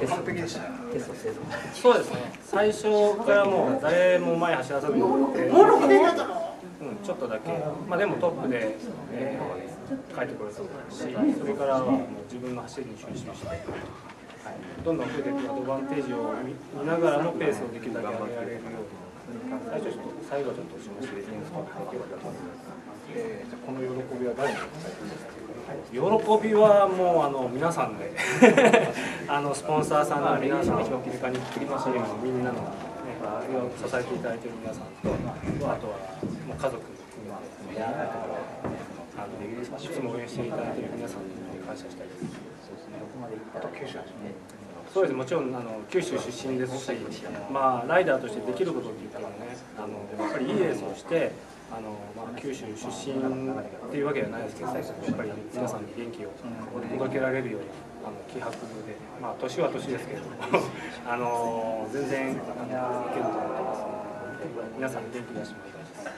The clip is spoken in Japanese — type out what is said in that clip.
テストテスト制度そうですね。最初からもう誰も前走らさずに乗って、うん、ちょっとだけ、まあ、でもトップで、えー、帰ってくると思うしそれからはもう自分の走りに集中して、はい、どんどん増えていくアドバンテージを見ながらのペースをできるだけ上げられるように最初ちょっと最後はちょっとしましてインストができればと思います。えーじゃこの喜びは誰に伝えてるんです。か喜びはもうあの皆さんで あのスポンサーさんの皆さんキリカにキリマシリのみんなの、ね、支えていただいている皆さんとあとはもう家族にあのいつも応援していただいている皆さんに感謝したいです。あと九州そうですもちろんあの九州出身ですし、まあ、ライダーとしてできることって言ったらねあのやっぱりいいレースをしてあの、まあ、九州出身っていうわけではないですけどやっぱり皆さんに元気を届けられるようなあの気迫で、まあ、年は年ですけれどもあの全然いけると思ってますので皆さんに元気出してもらいたいです。